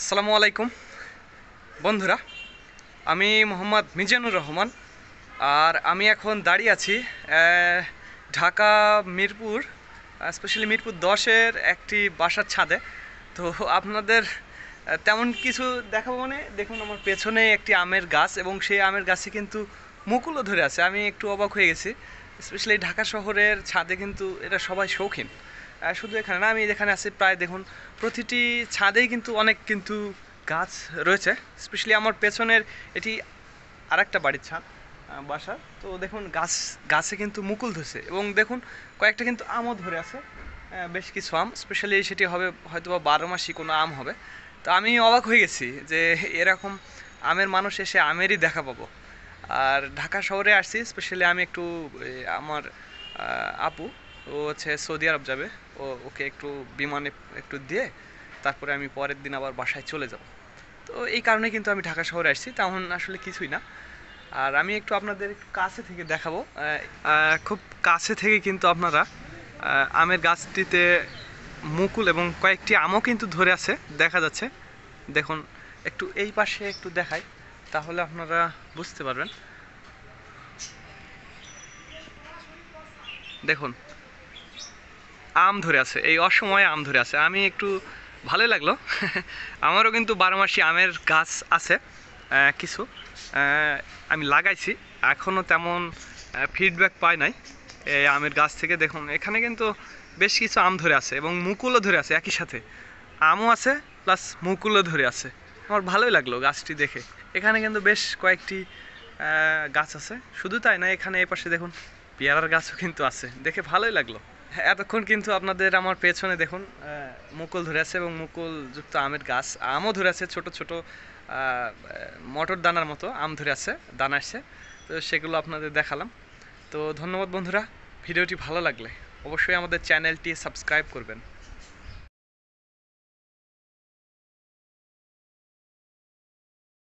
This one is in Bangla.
আসসালামু আলাইকুম। বন্ধুরা, আমি মোহাম্মদ মিজানুর রহমান, আর আমি এখন দাঁড়িয়ে আছি ঢাকা মিরপুর, স্পেশালি মিরপুর দশের একটি বাসার ছাদে। তো আপনাদের তেমন কিছু দেখাবো মানে দেখুন আমার পেছনে একটি আমের গাছ এবং সেই আমের গাছে কিন্তু মুকুলও ধরে আছে। আমি একটু অবাক হয়ে গেছি, স্পেশালি ঢাকা শহরের ছাদে কিন্তু এটা সবাই শৌখিন। শুধু এখানে না, আমি যেখানে আছি প্রায় দেখুন, প্রতিটি ছাদেই কিন্তু অনেক কিন্তু গাছ রয়েছে স্পেশালি আমার পেছনের এটি আরেকটা বাড়ির ছাদ বাসা। তো দেখুন, গাছ, গাছে কিন্তু মুকুল ধরছে এবং দেখুন, কয়েকটা কিন্তু আমও ধরে আছে বেশ কিছু আম স্পেশালি সেটি হবে হয়তো বা বারো মাসি কোনো আম হবে। তো আমি অবাক হয়ে গেছি যে এরকম আমের মানুষ এসে আমেরই দেখা পাবো। আর ঢাকা শহরে আসছি স্পেশালি আমি একটু আমার আপু, ও হচ্ছে সৌদি আরব যাবে। ও, ওকে একটু বিমানে একটু দিয়ে তারপরে আমি পরের দিন আবার বাসায় চলে যাব। তো এই কারণে কিন্তু আমি ঢাকা শহরে আসছি, তেমন আসলে কিছুই না। আর আমি একটু আপনাদের কাছে থেকে দেখাবো। খুব কাছে থেকে কিন্তু আপনারা আমের গাছটিতে মুকুল এবং কয়েকটি আমও কিন্তু ধরে আছে, দেখা যাচ্ছে। দেখুন, একটু এই পাশে একটু দেখাই, তাহলে আপনারা বুঝতে পারবেন। দেখুন আম ধরে আছে, এই অসময়ে আম ধরে আছে। আমি একটু ভালোই লাগল। আমারও কিন্তু বারো মাসি আমের গাছ আছে কিছু। আমি লাগাইছি এখনও তেমন ফিডব্যাক পাই নাই এই আমের গাছ থেকে। দেখুন, এখানে কিন্তু বেশ কিছু আম ধরে আছে এবং মুকুলও ধরে আছে একই সাথে। আমও আছে প্লাস মুকুলও ধরে আছে। আমার ভালোই লাগল গাছটি দেখে। এখানে কিন্তু বেশ কয়েকটি গাছ আছে। শুধু তাই না, এখানে এই পাশে দেখুন, পেয়ারার গাছও কিন্তু আছে। দেখে ভালোই লাগল। এতক্ষণ কিন্তু আপনাদের আমার পেছনে দেখুন মুকুল ধরে আছে এবং মুকুল যুক্ত আমের গাছ, আমও ধরে আছে, ছোট ছোট মটর দানার মতো আম ধরে আছে, দানা আসছে। তো সেগুলো আপনাদের দেখালাম। তো ধন্যবাদ বন্ধুরা, ভিডিওটি ভালো লাগলে অবশ্যই আমাদের চ্যানেলটি সাবস্ক্রাইব করবেন।